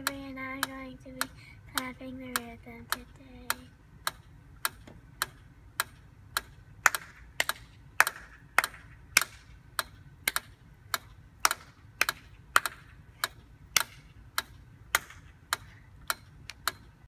Every and